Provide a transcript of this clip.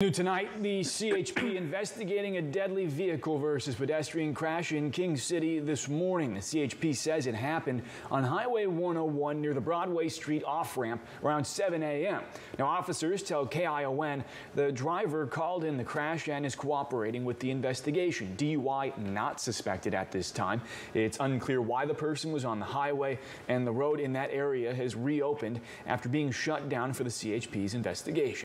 New tonight, the CHP investigating a deadly vehicle versus pedestrian crash in King City this morning. The CHP says it happened on Highway 101 near the Broadway Street off ramp around 7 a.m. Now, officers tell KION the driver called in the crash and is cooperating with the investigation. DUI not suspected at this time. It's unclear why the person was on the highway, and the road in that area has reopened after being shut down for the CHP's investigation.